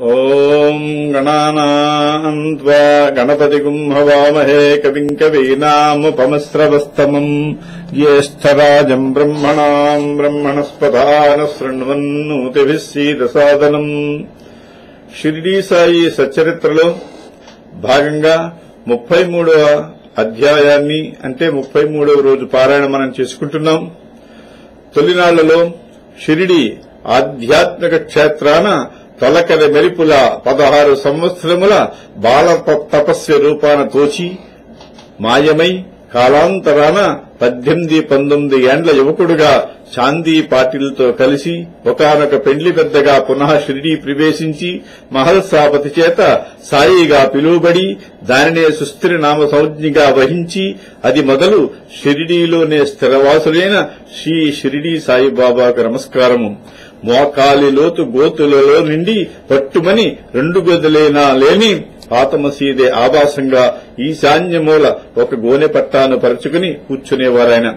ఓం గణానాం త్వా గణపతిగుం హవామహే కవిం కవీనాముపమస్రవస్తమం జ్యేష్ఠరాజం బ్రహ్మణాం బ్రహ్మణస్పదాన శృణ్వన్నూతిభిः సీదసాదనం. షిరిడీ సాయి సచ్చరిత్రలో భాగంగా ముప్పై మూడవ అధ్యాయాన్ని అంటే ముప్పై మూడవ రోజు పారాయణ మనం చేసుకుంటున్నాం. తొలినాళ్ళలో షిరిడి ఆధ్యాత్మిక క్షేత్రాన తొలకరి మెరుపుల పదహారు సంవత్సరముల బాల తపస్య రూపాన తోచి మాయమై కాలాంతరాన పద్దెనిమిది పంతొమ్మిది ఏండ్ల యువకుడుగా చాందీ పాటిల్తో కలిసి ఒకనొక పెండ్లి పెద్దగా పునః షిరిడీ ప్రవేశించి మహల్సాపతి చేత సాయిగా పిలువబడి దానినే సుస్థిర నామ సంజ్ఞగా వహించి అది మొదలు షిరిడీలోనే స్థిరవాసులైన శ్రీ షిరిడీ సాయిబాబాకు నమస్కారము. మోకాలి లోతు గోతులలో నిండి పట్టుమని రెండు గదులైనా లేని ఆతమసీదే ఆభాసంగా ఈశాన్యమూల ఒక గోనె పట్టాను పరుచుకుని కూర్చునేవారాయన.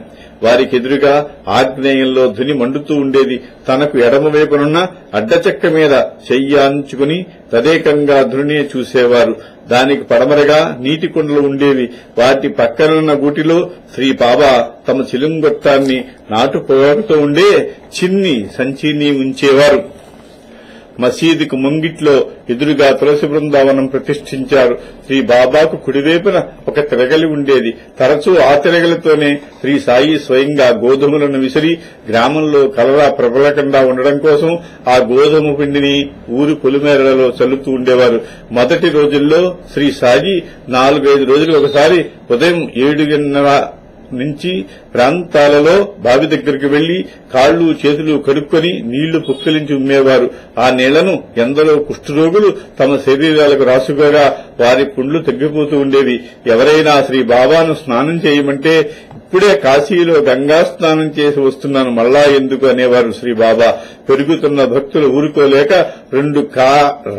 వారికెదురుగా ఆగ్నేయంలో ధుని మండుతూ ఉండేది. తనకు ఎడమవైపునున్న అడ్డచెక్క మీద చెయ్యాంచుకుని తదేకంగా ధునినే చూసేవారు. దానికి పడమరగా నీటి కుండలు ఉండేవి. వాటి పక్కనున్న గూటిలో శ్రీ బాబా తమ చిలుంగొట్టాన్ని నాటుపోగుతూ ఉండే చిన్ని సంచిని ఉంచేవారు. మసీదుకు ముంగిట్లో ఎదురుగా తులసి బృందావనం ప్రతిష్ఠించారు. శ్రీ బాబాకు కుడివైపున ఒక తిరగలి ఉండేది. తరచూ ఆ తిరగలితోనే శ్రీ సాయి స్వయంగా గోధుమలను విసిరి గ్రామంలో కలరా ప్రబలకుండా ఉండడం కోసం ఆ గోధుమ పిండిని ఊరు పొలిమేరలలో చల్లుతూ ఉండేవారు. మొదటి రోజుల్లో శ్రీ సాయి నాలుగైదు రోజులు ఒకసారి ఉదయం ఏడున్నర నుంచి ప్రాంతాలలో బావి దగ్గరికి వెళ్ళి కాళ్ళు చేతులు కడుక్కొని నీళ్ళు పుక్కిలించి ఉమ్మేవారు. ఆ నీళ్ళను ఎందరో కుష్ఠరోగులు తమ శరీరాలకు రాసుకోగా వారి పుండ్లు తగ్గిపోతూ ఉండేవి. ఎవరైనా శ్రీ బాబాను స్నానం చేయమంటే ఇప్పుడే కాశీలో గంగా స్నానం చేసి వస్తున్నాను మళ్ళా ఎందుకు అనేవారు శ్రీ బాబా. పెరుగుతున్న భక్తులు ఊరుకోలేక రెండు కా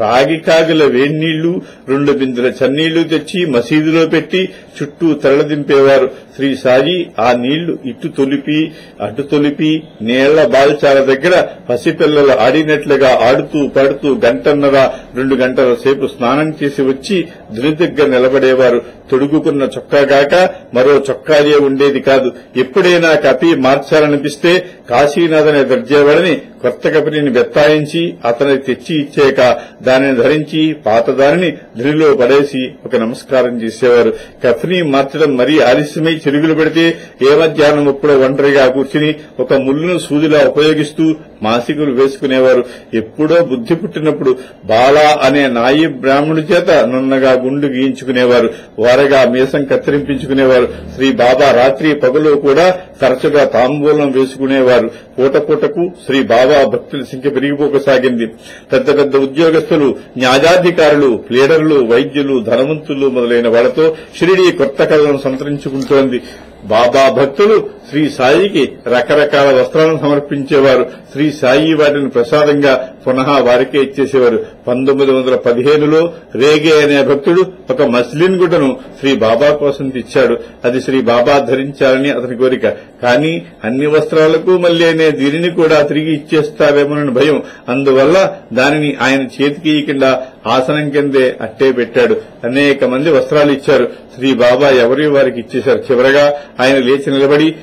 రాగి కాగిల వేణీళ్ళు రెండు బిందుల చన్నీళ్ళు తెచ్చి మసీదులో పెట్టి చుట్టూ తరలదింపేవారు శ్రీ సాయి ఆ నీళ్ళు ఇటు తొలిపి అటు తొలిపి నీళ్ళ బాల్చాల దగ్గర పసిపిల్లలు ఆడినట్లుగా ఆడుతూ పడుతూ గంటన్నర రెండు గంటల సేపు స్నానం చేసి వచ్చి ధుని నిలబడేవారు. తొడుగుకున్న చొక్కాగాక మరో చొక్కాయే ఉండేది కాదు. ఎప్పుడైనా కపి మార్చాలనిపిస్తే కాశీనాథ్ అనే దర్జేవాడిని కొత్త కపిలిని బెత్తాయించి అతనికి తెచ్చి ఇచ్చాక దానిని ధరించి పాతదారిని దానిని పడేసి ఒక నమస్కారం చేసేవారు. కఫిని మార్చడం మరీ ఆలస్యమై చెరుగులు పెడితే ఏ మధ్యాహ్నం ఎప్పుడో ఒంటరిగా కూర్చుని ఒక ముళ్ళును సూదిలా ఉపయోగిస్తూ మాసికులు వేసుకునేవారు. ఎప్పుడో బుద్ధి పుట్టినప్పుడు బాలా అనే నాయి బ్రాహ్మణుడి చేత నున్నగా గుండు గీయించుకునేవారు. వారగా మీసం కత్తిరింపించుకునేవారు. శ్రీ బాబా రాత్రి పగలు కూడా తరచుగా తాంబూలం వేసుకునేవారు. పూట పూటకు శ్రీ బాబా భక్తుల సంఖ్య పెరిగిపోకసాగింది పెద్ద పెద్ద ఉద్యోగస్తులు న్యాయాధికారులు ప్లేడర్లు వైద్యులు ధనవంతులు మొదలైన వాళ్ళతో షిరిడీ కొత్త కళలను సంతరించుకుంటోంది. బాబా భక్తులు శ్రీ సాయికి రకరకాల వస్త్రాలను సమర్పించేవారు. శ్రీ సాయి వాటిని ప్రసాదంగా పునః వారికే ఇచ్చేసేవారు. పంతొమ్మిది వందల పదిహేనులో రేగే అనే భక్తుడు ఒక మస్లిన్ గుడ్డను శ్రీ బాబా కోసం తెచ్చాడు. అది శ్రీ బాబా ధరించాలని అతని కోరిక. కానీ అన్ని వస్త్రాలకు మళ్ళీ అనే దీనిని కూడా తిరిగి ఇచ్చేస్తారేమోనని భయం. అందువల్ల దానిని ఆయన చేతికి ఇయకుండా ఆసనం కిందే అట్టే పెట్టాడు. అనేక మంది వస్త్రాలు ఇచ్చారు. శ్రీ బాబా ఎవరి వారికి ఇచ్చేశారు? చివరగా ఆయన లేచి నిలబడి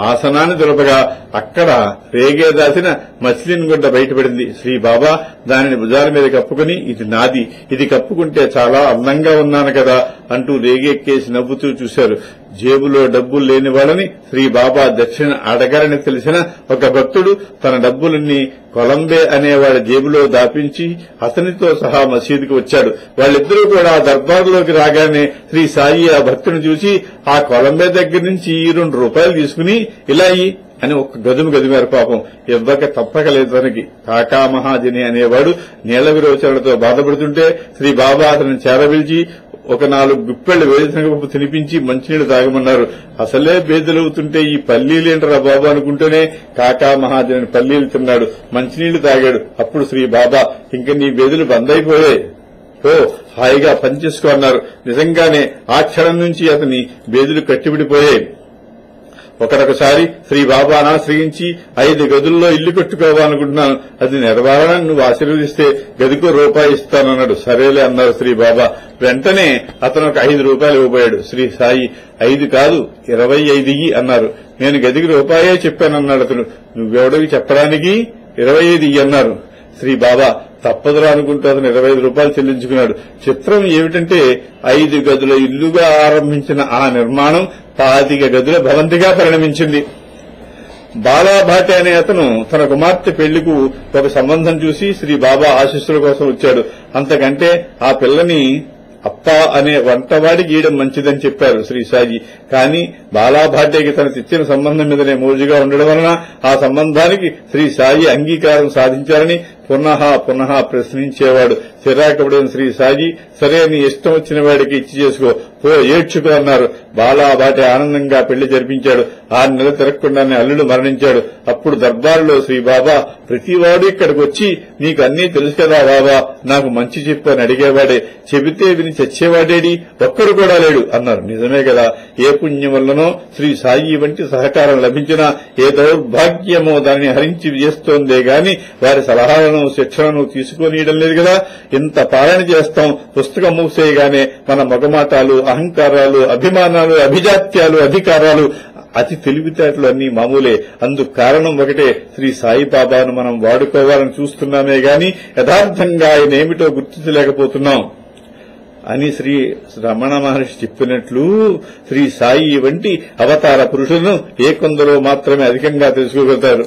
ఆసనాన్ని దులపగా అక్కడ రేగే దాసిన మస్లిన్ గుడ్డ బయటపడింది. శ్రీ బాబా దానిని భుజాల మీద కప్పుకుని ఇది నాది. ఇది కప్పుకుంటే చాలా అందంగా ఉన్నాను కదా అంటూ రేగెక్కేసి నవ్వుతూ చూశారు. జేబులో డబ్బులు లేని వాళ్ళని శ్రీ బాబా దక్షిణ అడగరని తెలిసిన ఒక భక్తుడు తన డబ్బులన్నీ కొలంబే అనేవాడి జేబులో దాపించి అతనితో సహా మసీదుకు వచ్చాడు. వాళ్ళిద్దరూ కూడా దర్బార్లోకి రాగానే శ్రీ సాయి ఆ భక్తుని చూసి ఆ కొలంబే దగ్గర నుంచి ఈ రెండు రూపాయలు తీసుకుని ఇలా అని ఒక గదుము గదిమారు పాపం ఇవ్వక తప్పక లేదు తనకి. కాకా మహాజని అనేవాడు నీల విరోచనలతో బాధపడుతుంటే శ్రీ బాబా అతను చేరవిలిచి ఒక నాలుగు గుప్పెళ్ళు వేరుశనగపప్పు తినిపించి మంచినీళ్ళు తాగమన్నారు. అసలే బేదలవుతుంటే ఈ పల్లీలు ఏంటరా బాబా అనుకుంటూనే కాకా మహాజని పల్లీలు తిన్నాడు మంచినీళ్ళు తాగాడు. అప్పుడు శ్రీ బాబా ఇంక నీ బేదులు బంద్ ఓ హాయిగా పనిచేసుకో అన్నారు. నిజంగానే ఆ క్షణం నుంచి అతని బేదులు కట్టివిడిపోయాయి. ఒకరొకసారి శ్రీ బాబాను ఆశ్రయించి ఐదు గదుల్లో ఇల్లు కట్టుకోవాలనుకుంటున్నాను. అది నెరవేరాలని నువ్వు ఆశీర్వదిస్తే గదికో రూపాయి ఇస్తానన్నాడు. సరేలే అన్నారు శ్రీ బాబా. వెంటనే అతను ఒక ఐదు రూపాయలు ఇవ్వబోయాడు. శ్రీ సాయి ఐదు కాదు ఇరవై ఐదు ఇయ్యి అన్నారు. నేను గదికి రూపాయే చెప్పానన్నాడు అతను. నువ్వెవడికి చెప్పడానికి ఇరవై ఐదు ఇయ్యి అన్నారు. శ్రీ బాబా తప్పదురా అనుకుంటూ అతను ఇరవై ఐదు రూపాయలు చెల్లించుకున్నాడు. చిత్రం ఏమిటంటే ఐదు గదుల ఇల్లుగా ఆరంభించిన ఆ నిర్మాణం పాతిక గదుల భవంతిగా పరిణమించింది. బాలాభాటి అనే అతను తన కుమార్తె పెళ్ళికు ఒక సంబంధం చూసి శ్రీ బాబా ఆశీస్సుల కోసం వచ్చాడు. అంతకంటే ఆ పిల్లని అప్ప అనే వంటవాడి గీయడం మంచిదని చెప్పారు శ్రీ సాయి. కానీ బాలాభాట్యకి తన తెచ్చిన సంబంధం మీదనే మోజుగా ఉండడం వలన ఆ సంబంధానికి శ్రీ సాయి అంగీకారం సాధించారని పునః పునః ప్రశ్నించేవాడు. చిరాకపడిన శ్రీ సాగి సరే నీ ఇష్టం వచ్చిన వాడికి ఇచ్చి చేసుకో. పో ఏడ్చుకో అన్నారు. బాలాబాటి ఆనందంగా పెళ్ళి జరిపించాడు. ఆరు నెలలు తిరగకుండానే అల్లుడు మరణించాడు. అప్పుడు దర్బారులో శ్రీ బాబా ప్రతివాడు ఇక్కడికి వచ్చి నీకు అన్నీ తెలుసు కదా బాబా నాకు మంచి చెప్పు అని అడిగేవాడే. చెబితే విని చచ్చేవాడేడి? ఒక్కడు కూడా లేడు అన్నారు. నిజమే కదా. ఏ పుణ్యం వల్లనో శ్రీ సాయి వంటి సహకారం లభించినా ఏ దౌర్భాగ్యమో దాన్ని హరించి చేస్తోందే గాని వారి సలహాలను శిక్షణను తీసుకోనీయడం లేదు కదా. ఇంత పాలన చేస్తాం పుస్తకం మూసేయగానే మన మగమాటాలు అహంకారాలు అభిమానాలు అభిజాత్యాలు అధికారాలు అతి తెలివితేటలు అన్ని మామూలే. అందుకు కారణం ఒకటే శ్రీ సాయిబాబాను మనం వాడుకోవాలని చూస్తున్నామే గాని యథార్థంగా ఆయన ఏమిటో గుర్తించలేకపోతున్నాం. అని శ్రీ రమణ మహర్షి చెప్పినట్లు శ్రీ సాయి వంటి అవతార పురుషులను ఏ కొందరో మాత్రమే అధికంగా తెలుసుకోగలుగుతారు.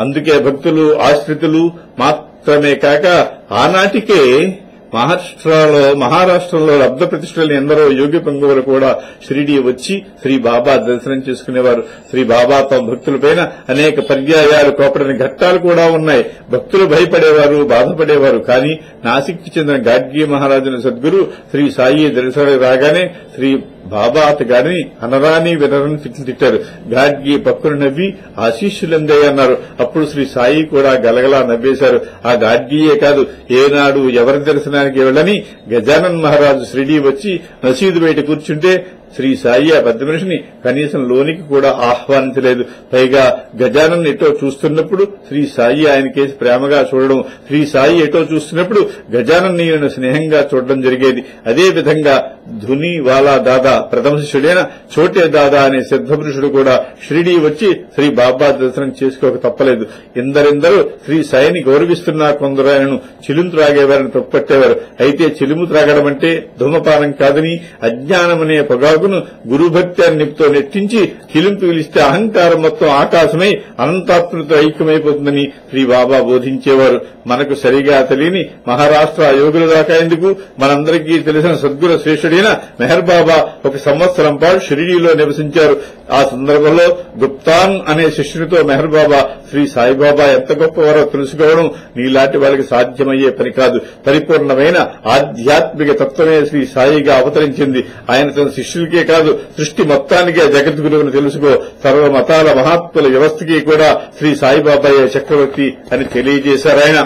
అందుకే భక్తులు ఆశ్రితులు మాత్రమే కాక ఆనాటికే మహారాష్ట్రలో మహారాష్ట్రలో లబ్ధ ప్రతిష్టలు ఎందరో యోగి పొంగువలు కూడా షిరిడి వచ్చి శ్రీ బాబా దర్శనం చేసుకునేవారు. శ్రీ బాబా తమ భక్తులపైన అనేక పర్యాయాలు కోపడని ఘట్టాలు కూడా ఉన్నాయి. భక్తులు భయపడేవారు బాధపడేవారు. కానీ నాసిక్కి చెందిన గాడ్గీ మహారాజుని సద్గురు శ్రీ సాయి దర్శనం రాగానే శ్రీ బాబా అతగాని అనరాని వినరని తిట్లు తిట్టారు. గాడ్గి పక్కన నవ్వి ఆశీస్సులందే అన్నారు. అప్పుడు శ్రీ సాయి కూడా గలగలా నవ్వేశారు. ఆ గాడ్గియే కాదు ఏనాడు ఎవరి దర్శనానికి వెళ్ళని గజానన్ మహారాజు శ్రీడి వచ్చి మసీదు బయట కూర్చుంటే శ్రీ సాయి ఆ పెద్ద మనిషిని కనీసం లోనికి కూడా ఆహ్వానించలేదు. పైగా గజానన్ ఎటో చూస్తున్నప్పుడు శ్రీ సాయి ఆయన కేసి ప్రేమగా చూడడం శ్రీ సాయి ఎటో చూస్తున్నప్పుడు గజానన్ ఈయనను స్నేహంగా చూడడం జరిగేది. అదే విధంగా ధుని వాలా దాదా ప్రథమ శిష్యుడైన చోటే దాదా అనే సిద్ధపురుషుడు కూడా షిరిడి వచ్చి శ్రీ బాబా దర్శనం చేసుకోక తప్పలేదు. ఎందరెందరూ శ్రీ సాయిని గౌరవిస్తున్న కొందరు ఆయనను చిలుము త్రాగేవారని తప్పట్టేవారు అయితే చిలుము త్రాగడం అంటే ధూమపానం కాదని అజ్ఞానమనే పొగాకును గురుభక్తి నిప్తో నెట్టించి కిలింపు పీలిస్తే అహంకారం మొత్తం ఆకాశమై అనంతాత్మతో ఐక్యమైపోతుందని శ్రీ బాబా బోధించేవారు. మనకు సరిగా తెలియని మహారాష్ట్ర యోగుల దాకా ఎందుకు? మనందరికీ తెలిసిన సద్గుర శ్రేష్ఠుడైన మెహర్ బాబా ఒక సంవత్సరం పాటు షిరిడీలో నివసించారు. ఆ సందర్భంలో గుప్తాన్ అనే శిష్యునితో మెహర్ బాబా శ్రీ సాయిబాబా ఎంత గొప్పవారో తెలుసుకోవడం నీలాంటి వాళ్ళకి సాధ్యమయ్యే పని కాదు. పరిపూర్ణమైన ఆధ్యాత్మిక తత్వమే శ్రీ సాయిగా అవతరించింది. ఆయన తన శిష్యులకే కాదు సృష్టి మొత్తానికే జగద్గురువును తెలుసుకో. సర్వ మతాల మహాత్ముల వ్యవస్థకి కూడా శ్రీ సాయిబాబాయే చక్రవర్తి అని తెలియజేశారు ఆయన.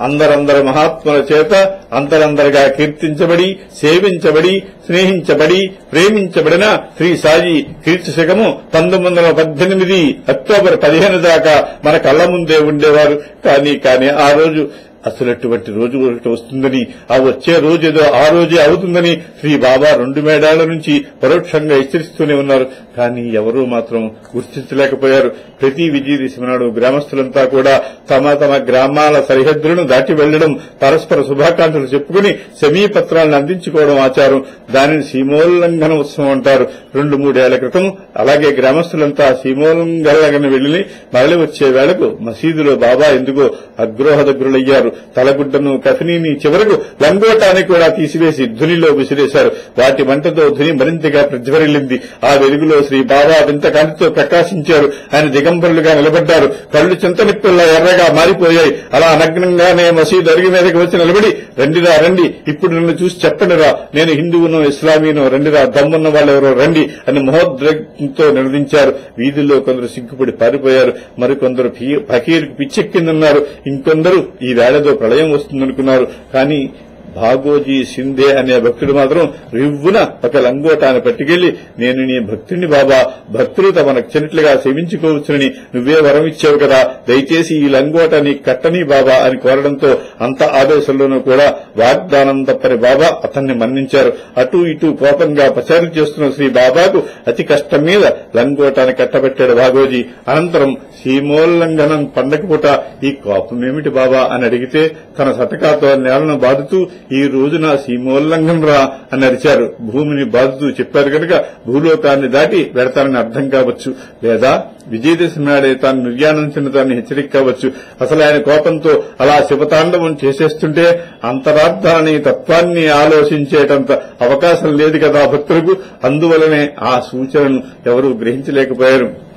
అందరందరి మహాత్ముల చేత అంతరందరిగా కీర్తించబడి సేవించబడి స్నేహించబడి ప్రేమించబడిన శ్రీ సాయి కీర్తిశకము పంతొమ్మిది వందల పద్దెనిమిది అక్టోబర్ పదిహేను దాకా మన కళ్ళ ముందే ఉండేవారు. కానీ కానీ ఆ రోజు అసలు అటువంటి రోజు ఒకటి వస్తుందని ఆ వచ్చే రోజు ఏదో ఆ రోజే అవుతుందని శ్రీ బాబా రెండు మేడాల నుంచి పరోక్షంగా హెచ్చరిస్తూనే ఉన్నారు. కానీ ఎవరూ మాత్రం గుర్తించలేకపోయారు. ప్రతి విజయదశమి నాడు గ్రామస్తులంతా కూడా తమ తమ గ్రామాల సరిహద్దులను దాటి వెళ్ళడం పరస్పర శుభాకాంక్షలు చెప్పుకుని సమీపత్రాలను అందించుకోవడం ఆచారం. దానిని సీమోల్లంఘన ఉత్సవం అంటారు. రెండు మూడేళ్ళ క్రితం అలాగే గ్రామస్తులంతా సీమోల్లంఘన వెళ్ళి మరలి వచ్చే వేళకు మసీదులో బాబా ఎందుకో అగ్రోహదగ్రులయ్యారు తలగుడ్డను కఫనీని చివరకు లంగోటాన్ని కూడా తీసివేసి ధునిలో విసిరేశారు. వాటి వంటతో ధుని మరింతగా ప్రజ్వరిల్లింది. ఆ వెలుగులో శ్రీ బాబా వింతకాంతితో ప్రకాశించారు. ఆయన దిగంబరులుగా నిలబడ్డారు. కళ్ళు చింతనిప్పుల్లా ఎర్రగా మారిపోయాయి. అలా నగ్నంగానే మసీదు అరుగు మీదకి వచ్చి నిలబడి రండిరా రండి. ఇప్పుడు నన్ను చూసి చెప్పండిరా నేను హిందువును ఇస్లామీను రండిరా. దమ్మున్న వాళ్ళెవరో రండి అని మహోద్రేకంతో నిలదించారు వీధుల్లో కొందరు సిగ్గుపడి పారిపోయారు. మరికొందరు ఫకీర్కు పిచ్చెక్కిందన్నారు. ఇంకొందరు ఈ ఏదో ప్రళయం వస్తుందనుకున్నారు. కానీ భాగోజీ సింధే అనే భక్తుడు మాత్రం రివ్వున ఒక లంగోటాన్ని పట్టుకెళ్ళి నేను నీ భక్తుడిని బాబా భక్తులు తమ నచ్చినట్లుగా సేవించుకోవచ్చునని నువ్వే వరం ఇచ్చావు కదా దయచేసి ఈ లంగోట నీ కట్టని బాబా అని కోరడంతో అంత ఆదేశంలోనూ కూడా వాగ్దానం తప్పని బాబా అతన్ని మన్నించారు. అటు ఇటు కోపంగా ప్రచారం చేస్తున్న శ్రీ బాబాకు అతి కష్టం మీద లంగోటాన్ని కట్టబెట్టాడు భాగోజీ. అనంతరం సీమోల్లంఘనం పండగ పూట ఈ కోపమేమిటి బాబా అని అడిగితే తన శతకాతో నేలను బాదుతూ ఈ రోజున సీమోల్లంఘనం రా అని అరిచారు. భూమిని బాదుతూ చెప్పారు కనుక భూలోకాన్ని దాటి పెడతానని అర్థం కావచ్చు. లేదా విజయదశమి నాడే తాను నిర్యాణం దాన్ని హెచ్చరిక కావచ్చు. అసలు ఆయన కోపంతో అలా శివతాండవం చేసేస్తుంటే అంతరార్థాన్ని తత్వాన్ని ఆలోచించేటంత అవకాశం లేదు కదా భక్తులకు. అందువలనే ఆ సూచనను ఎవరూ గ్రహించలేకపోయారు.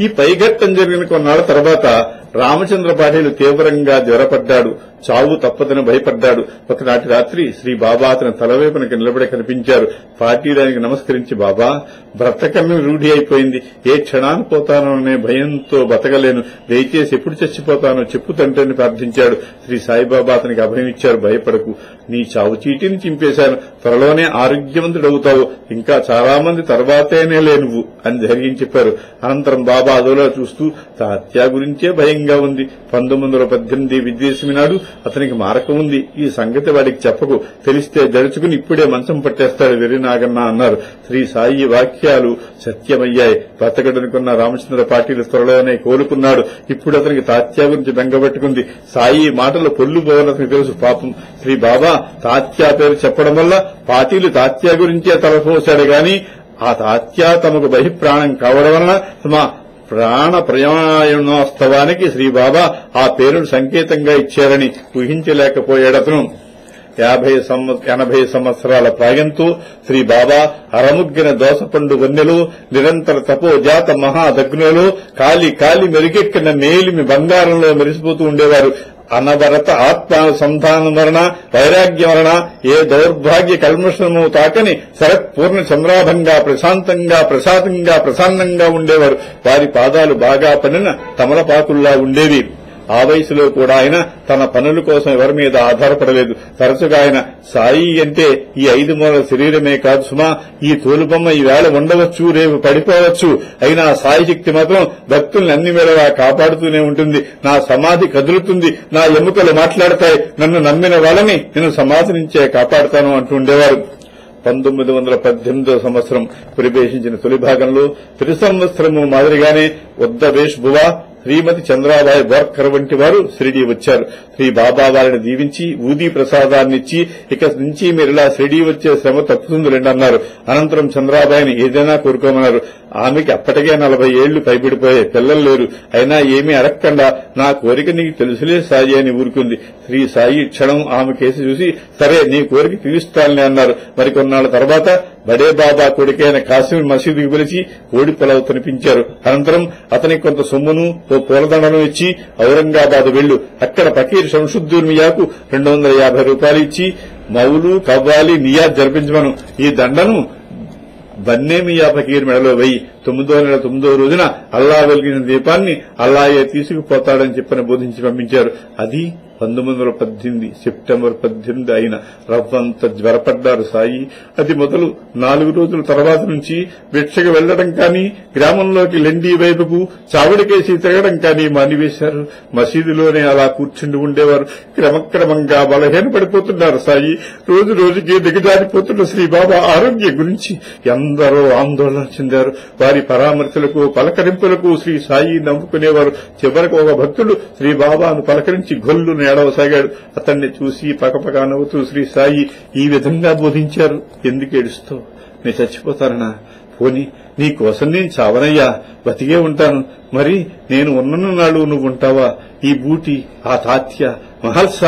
ఈ పైఘట్టం జరిగిన కొన్నాళ్ళ తర్వాత రామచంద్ర పాఠీలు తీవ్రంగా జ్వరపడ్డాడు. చావు తప్పదని భయపడ్డాడు. ఒకనాటి రాత్రి శ్రీ బాబా అతని తలవైపునకి నిలబడి కనిపించారు. పాటీడానికి నమస్కరించి బాబా బ్రతకల్ని రూఢి అయిపోయింది. ఏ క్షణాన్ని పోతానోనే భయంతో బతకలేను. దయచేసి ఎప్పుడు చచ్చిపోతానో చెప్పు తండ్రిని ప్రార్థించాడు. శ్రీ సాయిబాబా అతనికి అభయం ఇచ్చారు. భయపడకు. నీ చావు చీటిని చింపేశాను. త్వరలోనే ఆరోగ్యవంతుడవుతావు. ఇంకా చాలా మంది తర్వాతేనే లేనువు అని ధైర్యం చెప్పారు. అనంతరం బాబా అదోలా చూస్తూ తాత్యా గురించే భయంగా ఉంది. పంతొమ్మిది వందల పద్దెనిమిది విద్వేషమి నాడు అతనికి మారకం ఉంది. ఈ సంగతి వాడికి చెప్పకు. తెలిస్తే దడుచుకుని ఇప్పుడే మంచం పట్టేస్తాడు వెర్రినాగన్న అన్నారు. శ్రీ సాయి వాక్యాలు సత్యమయ్యాయి. బతకడనుకున్న రామచంద్ర పాటిల్ త్వరలోనే కోలుకున్నాడు. ఇప్పుడు అతనికి తాత్యా గురించి బెంగపెట్టుకుంది. సాయి మాటలు పొల్లు పోవని అతనికి తెలుసు పాపం. శ్రీ బాబా తాత్యా పేరు చెప్పడం వల్ల పాటీలు తాత్యా గురించే తలపోశాడు గాని ఆ తాత్యా తమకు బహిప్రాణం కావడం వలన తమ ప్రాణ ప్రయాణోత్సవానికి శ్రీబాబా ఆ పేరును సంకేతంగా ఇచ్చారని ఊహించలేకపోయాడతను. యాభై ఎనభై సంవత్సరాల ప్రాయంతో శ్రీ బాబా అరముగ్గిన దోసపండు వన్నెలు నిరంతర తపోజాత మహాదగ్నులు కాలి కాలి మెరుగెక్కిన మేలిమి బంగారంలో మెరిసిపోతూ ఉండేవారు. అనవరత ఆత్మానుసంధానం వలన వైరాగ్యం వలన ఏ దౌర్భాగ్య కల్మషము తాకని శరత్ పూర్ణ చంద్రాభంగా ప్రశాంతంగా ప్రసాదంగా ప్రసన్నంగా ఉండేవారు. వారి పాదాలు బాగా పడిన తమలపాకుల్లా ఉండేవి. ఆ వయసులో కూడా ఆయన తన పనుల కోసం ఎవరి మీద ఆధారపడలేదు. తరచుగా ఆయన సాయి అంటే ఈ ఐదు మూల శరీరమే కాదు సుమా ఈ తోలుబొమ్మ ఈవేళ ఉండవచ్చు రేపు పడిపోవచ్చు. అయినా సాయి శక్తి మాత్రం భక్తుల్ని అన్ని వేళలా కాపాడుతూనే ఉంటుంది. నా సమాధి కదులుతుంది. నా ఎముకలు మాట్లాడతాయి. నన్ను నమ్మిన వాళ్ళని నేను సమాధి నుంచే కాపాడుతాను అంటూ ఉండేవారు. పంతొమ్మిది వందల పద్దెనిమిదో సంవత్సరం ప్రవేశించిన తొలి భాగంలో ప్రతి సంవత్సరము మాదిరిగానే ఉద్ద వేష్ శ్రీమతి చంద్రాబాయి బోర్కర్ వంటి వారు షిరిడీ వచ్చారు. శ్రీ బాబా వారిని దీవించి ఊదీ ప్రసాదాన్నిచ్చి ఇక నుంచి మీరిలా షిరిడీ వచ్చే శ్రమ తప్పుతుందిలేండి అన్నారు. అనంతరం చంద్రాబాయిని ఏదైనా కోరుకోమన్నారు. ఆమెకి అప్పటికే నలభై ఏళ్ళు పైబడిపోయాయి పిల్లలు లేరు. అయినా ఏమీ అడగకుండా నా కోరిక నీకు తెలుసులే సాయి అని ఊరుకుంది. శ్రీ సాయి క్షణం ఆమె కేసు చూసి సరే నీ కోరిక తీరుస్తానని అన్నారు. మరికొన్నాళ్ళ తర్వాత బడే బాబా కొడుకైన కాశ్మీర్ మసీదుకు పిలిచి కోడి పొలవు తినిపించారు. అనంతరం అతనికి కొంత సొమ్మును ఓ పూలదండను ఇచ్చి ఔరంగాబాద్ వెళ్ళు అక్కడ ఫకీర్ శంషుద్దూర్ మియాకు రెండు వందల యాభై రూపాయలు ఇచ్చి మౌలు కవ్వాలి నియాజ్ జరిపించమను. ఈ దండను బన్నే మియా ఫకీర్ మెడలో వెయ్యి తొమ్మిదో నెల తొమ్మిదో రోజున అల్లా వెలిగిన దీపాన్ని అల్లాయే తీసుకుపోతాడని చెప్పని బోధించి పంపించారు. అది పంతొమ్మిది వందల పద్దెనిమిది సెప్టెంబర్ పద్దెనిమిది అయిన రవ్వంత జ్వరపడ్డారు సాయి. అది మొదలు నాలుగు రోజుల తర్వాత నుంచి భిక్షకు వెళ్ళడం కానీ గ్రామంలోకి లెండి వైపుకు చావిడికేసి తిరగడం కానీ మానివేశారు. మసీదులోనే అలా కూర్చుండి ఉండేవారు. క్రమక్రమంగా బలహీనపడిపోతున్నారు సాయి. రోజు రోజుకి దిగజారిపోతున్న శ్రీ బాబా ఆరోగ్యం గురించి ఎందరో ఆందోళన చెందారు. వారి పరామర్శలకు పలకరింపులకు శ్రీ సాయి నవ్వుకునేవారు. చివరకు ఒక భక్తుడు శ్రీబాబాను పలకరించి గొల్లునే ఏడవసాగాడు అతన్ని చూసి పకపక నవ్వుతూ శ్రీ సాయి ఈ విధంగా బోధించారు. ఎందుకు ఏడుస్తావు? నేను చచ్చిపోతానన్నా. పోనీ నీకోసం నేను చావనయ్యా. బతికే ఉంటాను. మరి నేను ఉన్నన్న నాడు నువ్వు ఉంటావా ఈ బూటి ఆ తాత్య మహల్స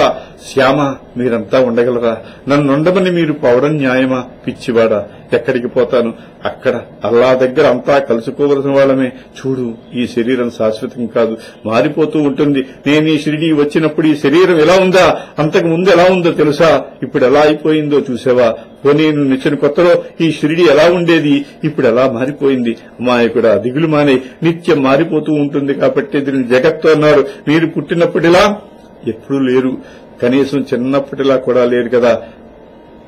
శ్యామ మీరంతా ఉండగలరా? నన్నుండమని మీరు పోవడం న్యాయమా పిచ్చివాడా? ఎక్కడికి పోతాను? అక్కడ అల్లా దగ్గర అంతా కలుసుకోవలసిన వాళ్ళమే. చూడు ఈ శరీరం శాశ్వతం కాదు. మారిపోతూ ఉంటుంది. నేను ఈ షిరిడి వచ్చినప్పుడు ఈ శరీరం ఎలా ఉందా? అంతకు ముందు ఎలా ఉందో తెలుసా? ఇప్పుడు ఎలా అయిపోయిందో చూసావా? పోనీ నువ్వు నిచ్చిన కొత్తలో ఈ షిరిడి ఎలా ఉండేది? ఇప్పుడు ఎలా మారిపోయింది అమాయకుడా దిగులు మానే నిత్యం మారిపోతూ ఉంటుంది కాబట్టి దీనిని జగత్తు అన్నారు మీరు పుట్టినప్పటిలా ఎప్పుడూ లేరు. కనీసం చిన్నప్పటిలా కూడా లేరు కదా.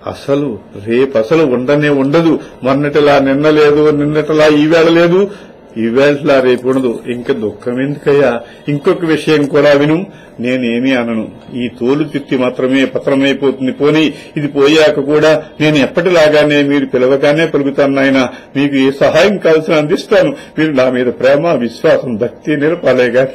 అసలు రేపు అసలు ఉండనే ఉండదు. మొన్నటిలా నిన్న లేదు నిన్నటిలా ఈవేళ లేదు. ఈవేళలా రేపు ఉండదు. ఇంకా దుఃఖం ఎందుకయ్యా? ఇంకొక విషయం కూడా విను. నేనేమీ అనను. ఈ తోలు తిత్తి మాత్రమే పత్రమైపోతుంది. పోనీ ఇది పోయాక కూడా నేను ఎప్పటిలాగానే మీరు పిలవగానే పలుకుతాను నాయన. మీకు ఏ సహాయం కావాల్సిన అందిస్తాను. మీరు నా మీద ప్రేమ విశ్వాసం భక్తి నిరపాలే గాని.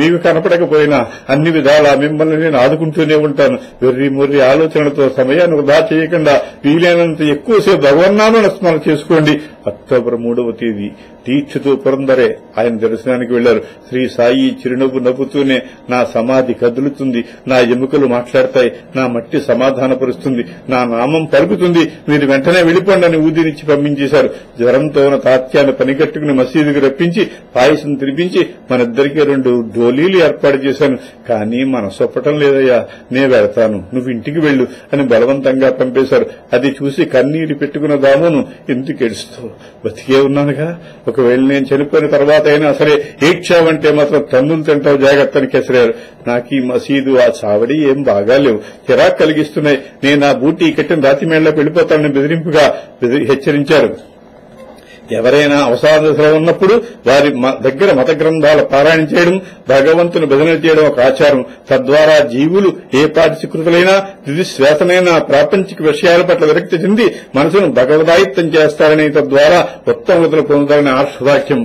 మీకు కనపడకపోయినా అన్ని విధాలా మిమ్మల్ని నేను ఆదుకుంటూనే ఉంటాను. వెర్రి ముర్రి ఆలోచనలతో సమయాన్ని వృధా చేయకుండా వీలైనంత ఎక్కువసేపు భగవన్నామన స్మరణ చేసుకోండి. అక్టోబర్ మూడవ తేదీ. దీక్షతో పురందరే. ఆయన దర్శనానికి వెళ్ళారు శ్రీ సాయి చిరునవ్వు నవ్వుతూనే నా సమాధి అది కదులుతుంది. నా ఎముకలు మాట్లాడతాయి. నా మట్టి సమాధానపరుస్తుంది. నా నామం పలుకుతుంది. మీరు వెంటనే వెళ్ళిపోండి అని ఊదినిచ్చి పంపించేశారు. జ్వరంతో ఉన్న తాత్యాన్ని పనికట్టుకుని మసీదుకు రప్పించి పాయసం తినిపించి మనిద్దరికీ రెండు డోలీలు ఏర్పాటు చేశాను. కానీ మనసొప్పటం లేదయ్యా. నే వెళతాను. నువ్వు ఇంటికి వెళ్ళు అని బలవంతంగా పంపేశారు. అది చూసి కన్నీరు పెట్టుకున్న దామును ఎందుకు ఏడుస్తావు బతికే ఉన్నానుగా. ఒకవేళ నేను చనిపోయిన తర్వాత అయినా సరే ఏడ్చావంటే మాత్రం తన్నులు తింటావు జాగ్రత్తని కేసరారు. నాకు ఈ మసీదు ఆ చావడి ఏం బాగాలేవు. చిరాకు కలిగిస్తున్నాయి. నేను ఆ బూటీ కట్టిన రాతి మేళ్ళకు వెళ్ళిపోతానని బెదిరింపుగా హెచ్చరించారు. ఎవరైనా అవసర దశలో ఉన్నప్పుడు వారి దగ్గర మత గ్రంథాల పారాయణ చేయడం భగవంతుని భజన చేయడం ఒక ఆచారం. తద్వారా జీవులు ఏ పాటి స్వీకృతులైనా శ్వాసనైనా ప్రాపంచిక విషయాల పట్ల విరక్తి చెంది మనసును భగవదాయుత్తం చేస్తారని తద్వారా ఉత్తమతలు పొందుతారని ఆర్షవాక్యం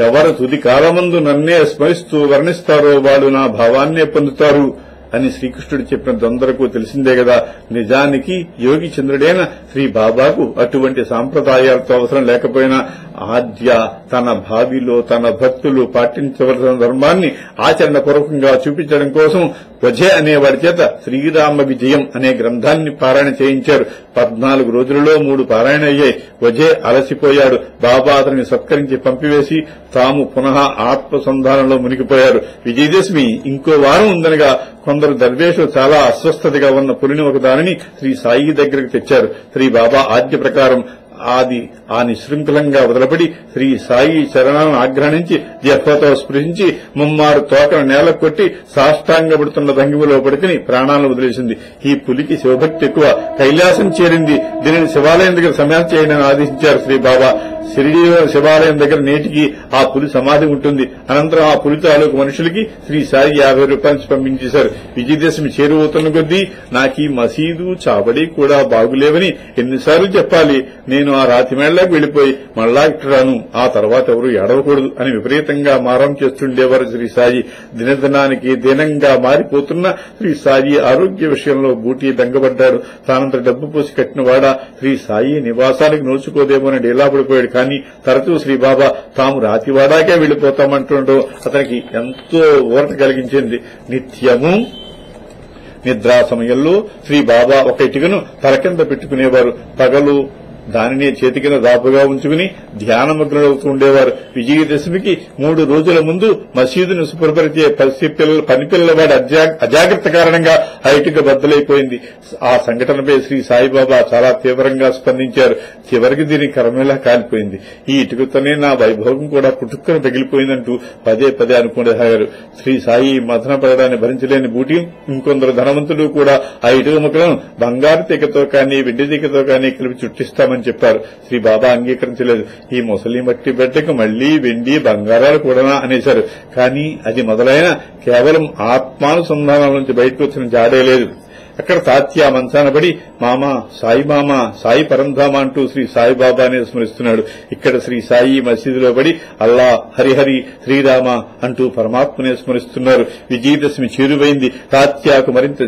ఎవరు తుది కాలమందు నన్నే స్మరిస్తూ వర్ణిస్తారో వాడు నా భావాన్నే పొందుతారు అని శ్రీకృష్ణుడు చెప్పినంతఅందరకు తెలిసిందే కదా. నిజానికి యోగి చంద్రుడైన శ్రీ బాబాకు అటువంటి సాంప్రదాయాలతో అవసరం లేకపోయినా ఆద్య తన భావిలో తన భక్తులు పాటించవలసిన ధర్మాన్ని ఆచరణ పూర్వకంగా చూపించడం కోసం వజే అనేవారి చేత శ్రీరామ విజయం అనే గ్రంథాన్ని పారాయణ చేయించారు. పద్నాలుగు రోజులలో మూడు పారాయణ అయ్యాయి. వజే అలసిపోయాడు. బాబా అతనిని సత్కరించి పంపివేసి తాము పునః ఆత్మసంధానంలో మునిగిపోయారు. విజయదశమి ఇంకో వారం ఉందనగా కొందరు దర్వేషులు చాలా అస్వస్థతగా ఉన్న పులిని ఒకదానిని శ్రీ సాయి దగ్గరకు తెచ్చారు. శ్రీ బాబా ఆజ్ఞ ప్రకారం ఆది ఆ నిశృంఖలంగా వదలబడి శ్రీ సాయి చరణాలను ఆగ్రహించి జఫతో స్పృశించి ముమ్మారు తోటను నేల కొట్టి సాష్టాంగపడుతున్న భంగిమలో పడుకుని ప్రాణాలను వదిలేసింది. ఈ పులికి శివభక్తి ఎక్కువ. కైలాసం చేరింది. దీనిని శివాలయం దగ్గర సమాధి చేయడానికి ఆదేశించారు శ్రీ బాబా. షిరిడి శివాలయం దగ్గర నేటికి ఆ పులి సమాధి ఉంటుంది. అనంతరం ఆ పులి తాలూకు మనుషులకి శ్రీ సాయి యాభై రూపాయలు పంపించేశారు. విజయదశమి చేరువవుతున్న కొద్దీ నాకు ఈ మసీదు చావడి కూడా బాగులేవని ఎన్నిసార్లు చెప్పాలి. నేను ఆ రాతి మేళ్ళకు వెళ్ళిపోయి మళ్ళా ఇట్టరాను రాను. ఆ తర్వాత ఎవరు ఏడవకూడదు అని విపరీతంగా మారం చేస్తుండేవారు శ్రీ సాయి. దినదినానికి దినంగా మారిపోతున్న శ్రీ సాయి ఆరోగ్య విషయంలో బూటీ దంగబడ్డాడు. తానంత డబ్బు పోసి కట్టినవాడా? శ్రీ సాయి నివాసానికి నోచుకోదేమోనని అని పడిపోయాడు. కానీ తరచూ శ్రీ బాబా తాము రాతివాడాకే వెళ్ళిపోతామంటుండో అతనికి ఎంతో ఊరట కలిగించింది. నిత్యము నిద్రా సమయంలో శ్రీ బాబా ఒక ఇటుకను తల కింద పెట్టుకునేవారు. పగలు దానిని చేతి కింద దాపుగా ఉంచుకుని ధ్యానమగ్నులవుతూ ఉండేవారు. విజయదశమికి మూడు రోజుల ముందు మసీదును శుభ్రపరిచే పనిపిల్లవాడి అజా- అజాగ్రత్త కారణంగా ఆ బద్దలైపోయింది. ఆ సంఘటనపై శ్రీ సాయిబాబా చాలా తీవ్రంగా స్పందించారు. చివరికి దీని కరమేలా కాలిపోయింది. ఈ ఇటుకతోనే నా వైభోగం కూడా పుట్టుక్కన తగిలిపోయిందంటూ పదే పదే అనుకునేసాగారు శ్రీ సాయి మదన పడడాన్ని భరించలేని బూటి ఇంకొందరు ధనవంతులు కూడా ఆ ఇటుక ముక్కలను బంగారు తీగతో కానీ వెండి తీగతో కానీ కలిపి చుట్టిస్తారు చుట్టిస్తామని చెప్పారు. శ్రీ బాబా అంగీకరించలేదు. ఈ ముసలి మట్టి బిడ్డకు మళ్ళీ వెండి బంగారాలు కూడా అనేశారు. కానీ అది మొదలైన కేవలం ఆత్మానుసంధానం నుంచి బయటకు వచ్చిన జాడే లేదు. అక్కడ తాత్య మంచాన పడి మామ సాయి మామ సాయి పరంధామ అంటూ శ్రీ సాయిబాబానే స్మరిస్తున్నాడు. ఇక్కడ శ్రీ సాయి మసీదులో పడి అల్లా హరిహరి శ్రీరామ అంటూ పరమాత్మనే స్మరిస్తున్నారు. విజయదశమి చేరువైంది. తాత్యాకు మరింత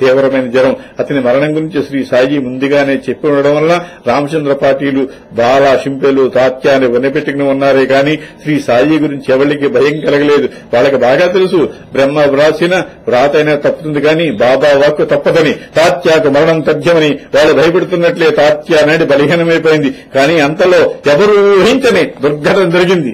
తీవ్రమైన జ్వరం. అతని మరణం గురించి శ్రీ సాయి ముందుగానే చెప్పి ఉండడం వల్ల రామచంద్ర పాటీలు బాల షింపెలు తాత్యాన్ని వనపెట్టుకుని ఉన్నారే గాని శ్రీ సాయి గురించి ఎవరికి భయం కలగలేదు. వాళ్ళకి బాగా తెలుసు బ్రహ్మ వ్రాసిన వ్రాతైనా తప్పుతుంది కాని బాబా వాక్కు తప్పదని తాత్యాకు మరణం తథ్యమని వాళ్ళు భయపెడుతున్నట్లే తాత్యా నాటి బలహీనమైపోయింది. కానీ అంతలో ఎవరు ఊహించని దుర్ఘటన జరిగింది.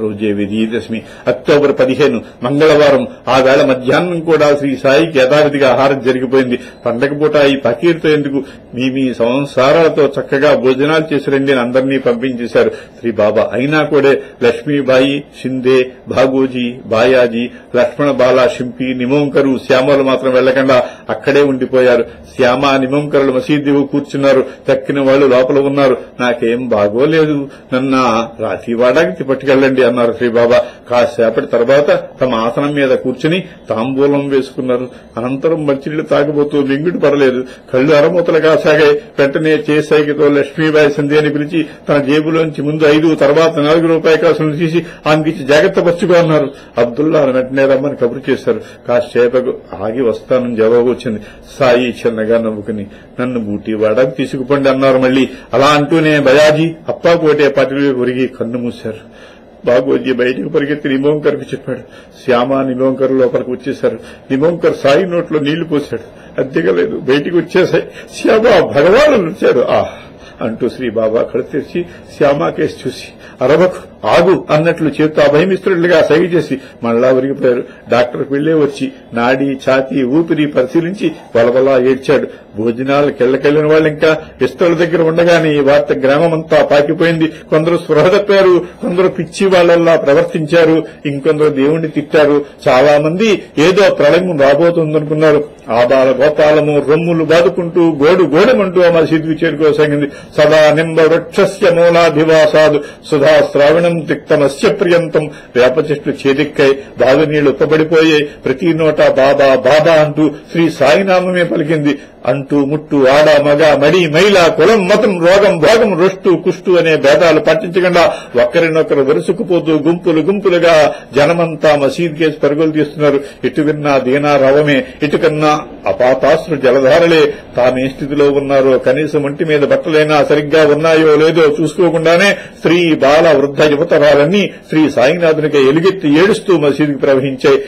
రోజే విజయదశమి అక్టోబర్ పదిహేను మంగళవారం. ఆ వేళ మధ్యాహ్నం కూడా శ్రీ సాయికి యథావిధిగా ఆహారం జరిగిపోయింది. పండగ పూట ఈ పకీర్తో ఎందుకు? మీ మీ సంసారాలతో చక్కగా భోజనాలు చేసి రండి అని అందరినీ పంపించేశారు. శ్రీ బాబా అయినా కూడా లక్ష్మీబాయి షిందే భాగోజీ బాయాజీ లక్ష్మణ బాల షింపి నిమోంకరు శ్యామలు మాత్రం వెళ్ళకుండా అక్కడే ఉండిపోయారు. శ్యామ నిమంకరులు మసీదు కూర్చున్నారు. తక్కిన వాళ్ళు లోపల ఉన్నారు. నాకేం బాగోలేదు. నన్న రాతివాడకి పట్టుకెళ్ళండి అన్నారు శ్రీబాబా కాసేపటి తర్వాత తమ ఆసనం మీద కూర్చుని తాంబూలం వేసుకున్నారు. అనంతరం మంచినీళ్ళు తాగిపోతూ లింగుడు పడలేదు. కళ్ళు అరమూతలు కాసాగాయి. వెంటనే చేసైకితో లక్ష్మీబాయి సంధి అని పిలిచి తన జేబులోంచి ముందు ఐదు తర్వాత నాలుగు రూపాయి కాసులు తీసి ఆమెకిచ్చి జాగ్రత్త పరుచుకో అన్నారు. అబ్దుల్లా వెంటనే రమ్మని కబురు చేశారు. కాసేపకు ఆగి వస్తానని జవాబు వచ్చింది. సాయి చిన్నగా నవ్వుకుని నన్ను బూటీ వాడకు తీసుకుపండి అన్నారు మళ్ళీ. అలా అంటూనే బయాజీ అప్పా కోటే పటిలో ఒరిగి కన్ను మూశారు. బాగోజీ బయటకు పరిగెత్తి నిమోంకర్కి చెప్పాడు. శ్యామ నిమోంకర్ లోపలికి వచ్చేశారు. నిమోంకర్ సాయి నోట్లో నీళ్ళు పోశాడు. అద్దెగలేదు బయటికి వచ్చేసాయి శ్యామ భగవాను వచ్చాడు. ఆహ్! అంటూ శ్రీ బాబా కళ్ళు తెరిచి శ్యామాకేసి చూసి అరవకు ఆగు అన్నట్లు చేత్తో అభయమిస్తున్నట్లుగా సైగ చేసి మళ్ళా ఒరిగిపోయారు. డాక్టర్కి వెళ్ళే వచ్చి నాడి ఛాతీ ఊపిరి పరిశీలించి వలవలా ఏడ్చాడు. భోజనాలు కెళ్ళకెళ్ళిన వాళ్ళు ఇంకా విస్తరుల దగ్గర ఉండగానే ఈ వార్త గ్రామమంతా పాకిపోయింది. కొందరు స్పృహ తప్పారు కొందరు పిచ్చి వాళ్ళల్లా ప్రవర్తించారు ఇంకొందరు దేవుణ్ణి తిట్టారు. చాలా మంది ఏదో ప్రళయం రాబోతుందనుకున్నారు. ఆబాల గోపాలము రొమ్ములు బాదుకుంటూ గోడు గోడమంటూ అమర మసీదుకు చేరుకోసాగింది సదా నింబ వృక్షస్య మూలాధివాసాదు. సుధా శ్రావణం తిక్తమస్య ప్రియంతం. వేప చెట్లు చేదిక్కాయి బావి నీళ్ళు ఉప్పబడిపోయాయి ప్రతి నోట బాబా బాబా అంటూ శ్రీ సాయినామమే పలికింది. అంటూ ముట్టు ఆడ మగ మడి మైల కులం మతం రోగం భోగం రొష్టు కుష్టు అనే భేదాలు పట్టించకుండా ఒకరినొకరు వెరుసుకుపోతూ గుంపులు గుంపులుగా జనమంతా మసీద్ కేసు పరుగులు తీస్తున్నారు. ఇటు విన్నా దీనా రవమే ఇటు కన్నా అపాతాశ్రు జలధారలే తామే స్థితిలో ఉన్నారో కనీసం ఒంటి మీద బట్టలైనా సరిగ్గా ఉన్నాయో లేదో చూసుకోకుండానే స్త్రీ బాల వృద్ధ యువతరాలన్నీ శ్రీ సాయినాథునిగా ఎలుగెత్తి ఏడుస్తూ మసీదుకి ప్రవహించాయి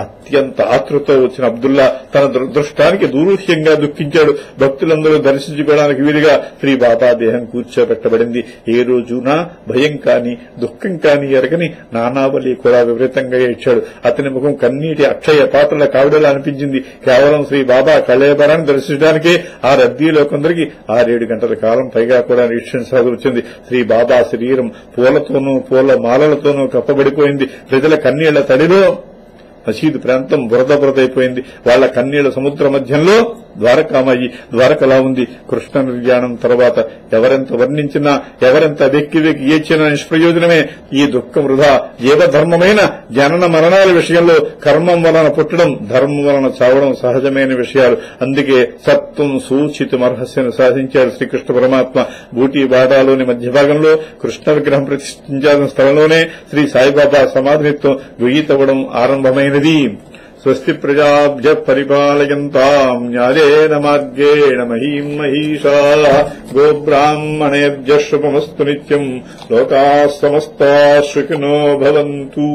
అత్యంత ఆతృతో వచ్చిన అబ్దుల్లా తన దురదృష్టానికి దూరూహ్యంగా దుఃఖించాడు. భక్తులందరూ దర్శించుకోవడానికి వీలుగా శ్రీ బాబా దేహం కూర్చోబెట్టబడింది ఏ రోజునా భయం కాని దుఃఖం కాని ఎరగని నానావళి కూడా విపరీతంగా ఏడ్చాడు. అతని ముఖం కన్నీటి అక్షయ పాత్రల కావిడలా అనిపించింది. కేవలం శ్రీ బాబా కళేబరాన్ని దర్శించడానికే ఆ రద్దీలో కొందరికి ఆరేడు గంటల కాలం పైగా కూడా నిరీక్షించాల్సి వచ్చింది. శ్రీ బాబా శరీరం పూలతోనూ పూల మాలలతోనూ కప్పబడిపోయింది. ప్రజల కన్నీళ్ళ తడిలో మసీదు ప్రాంతం బురద బురదైపోయింది వాళ్ళ కన్నీళ్ళ సముద్ర మధ్యంలో ద్వారకామయ్యి ద్వారకలా ఉంది. కృష్ణ నిర్యాణం తర్వాత ఎవరెంత వర్ణించినా ఎవరెంత వెక్కి వెక్కి ఏచినా నిష్ప్రయోజనమే ఈ దుఃఖం వృధా. జీవధర్మమైన జనన మరణాల విషయంలో కర్మం వలన పుట్టడం ధర్మం వలన చావడం సహజమైన విషయాలు. అందుకే సత్వం సూచితం అర్హస్యను సాధించారు శ్రీకృష్ణ పరమాత్మ. బూటీ బాడాలోని మధ్య భాగంలో కృష్ణ విగ్రహం ప్రతిష్ఠించాల్సిన స్థలంలోనే శ్రీ సాయిబాబా సమాధినిత్వం గుయ్యితవ్వడం ఆరంభమైనది. स्वस्ति प्रजाभ्यः परिपालयन्ताम् न्यायेन मार्गेण महीम् महीषाः गोब्राह्मणेभ्यः शुभमस्तु नित्यम् लोकाः समस्ताः शुकिनो भवन्तु।